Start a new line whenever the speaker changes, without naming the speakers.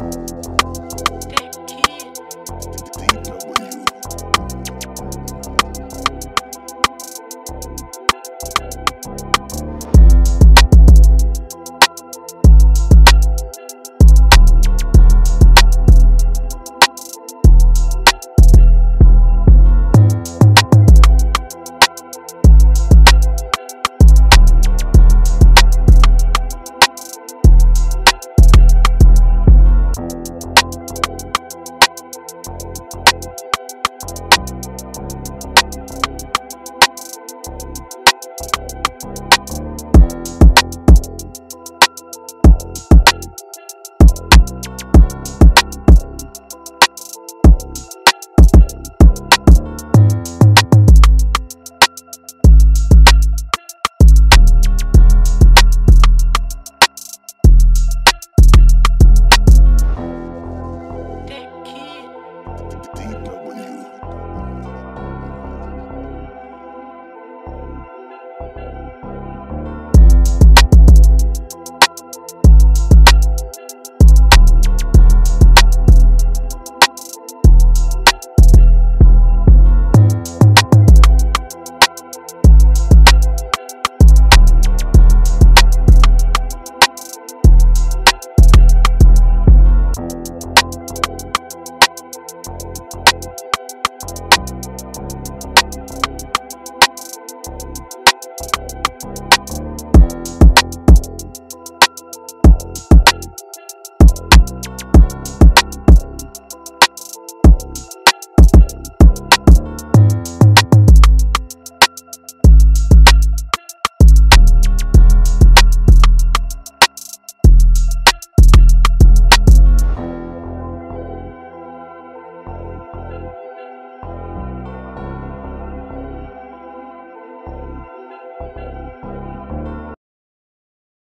Música Música